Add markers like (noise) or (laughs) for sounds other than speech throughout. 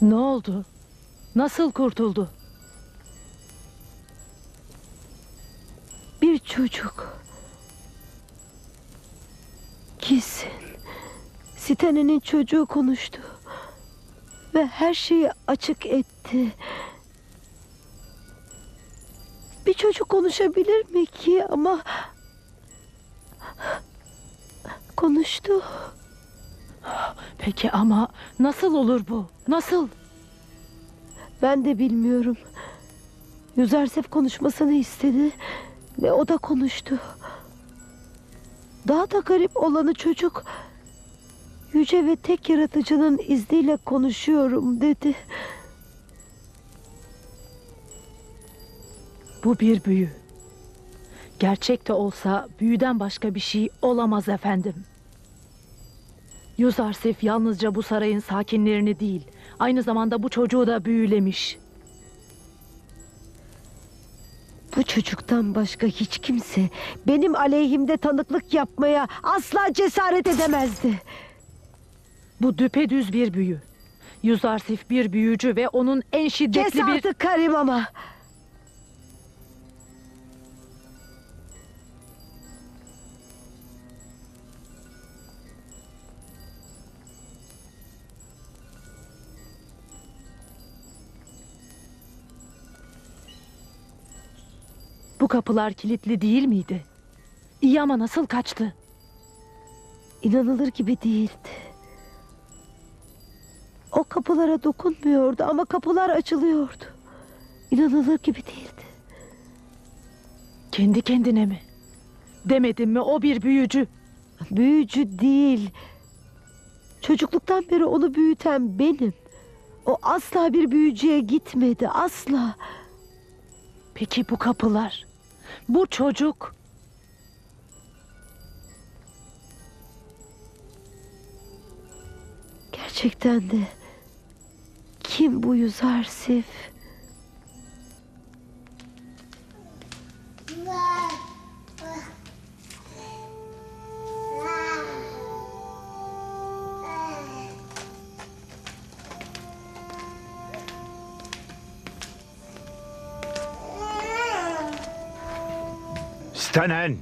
Ne oldu? Nasıl kurtuldu? Bir çocuk. Gitsin. Sitene'nin çocuğu konuştu. Ve her şeyi açık etti. Bir çocuk konuşabilir mi ki ama... Konuştu. Peki ama nasıl olur bu? Nasıl? Ben de bilmiyorum. Yüzersef konuşmasını istedi ve o da konuştu. Daha da garip olanı çocuk yüce ve tek yaratıcının izniyle konuşuyorum dedi. Bu bir büyü. Gerçek de olsa büyüden başka bir şey olamaz efendim. Yuzarsif yalnızca bu sarayın sakinlerini değil, aynı zamanda bu çocuğu da büyülemiş. Bu çocuktan başka hiç kimse benim aleyhimde tanıklık yapmaya asla cesaret edemezdi. Bu düpedüz bir büyü. Yuzarsif bir büyücü ve onun en Kes şiddetli bir... artık Karim ama. Bu kapılar kilitli değil miydi? İyi ama nasıl kaçtı? İnanılır gibi değildi. O kapılara dokunmuyordu ama kapılar açılıyordu. İnanılır gibi değildi. Kendi kendine mi? Demedim mi o bir büyücü? Büyücü değil. Çocukluktan beri onu büyüten benim. O asla bir büyücüye gitmedi, asla. Peki bu kapılar? Bu çocuk? Gerçekten de kim bu Yüzarsif? Stenen!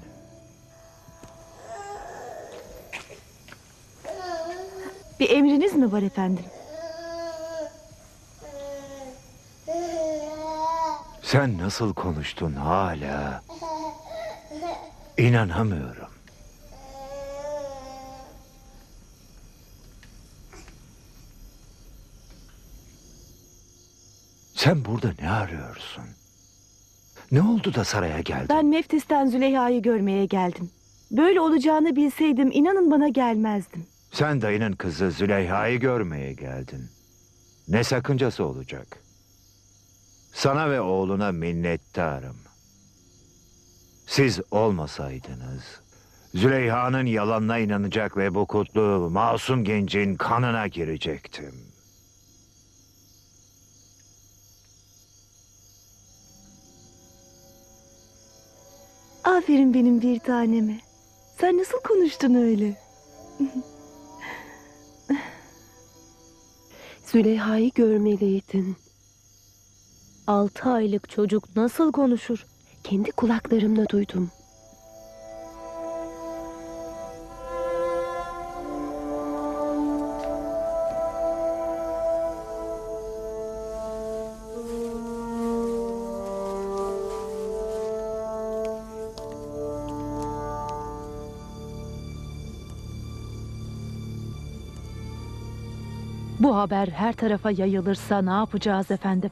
Bir emriniz mi var efendim? Sen nasıl konuştun hala? İnanamıyorum. Sen burada ne arıyorsun? Ne oldu da saraya geldin? Ben Meftis'ten Züleyha'yı görmeye geldim. Böyle olacağını bilseydim inanın bana gelmezdim. Sen dayının kızı Züleyha'yı görmeye geldin. Ne sakıncası olacak? Sana ve oğluna minnettarım. Siz olmasaydınız, Züleyha'nın yalanına inanacak ve bu kutlu, masum gencin kanına girecektim. Aferin benim bir taneme. Sen nasıl konuştun öyle? (laughs) Züleyha'yı görmeliydin. Altı aylık çocuk nasıl konuşur? Kendi kulaklarımla duydum. Bu haber her tarafa yayılırsa ne yapacağız efendim?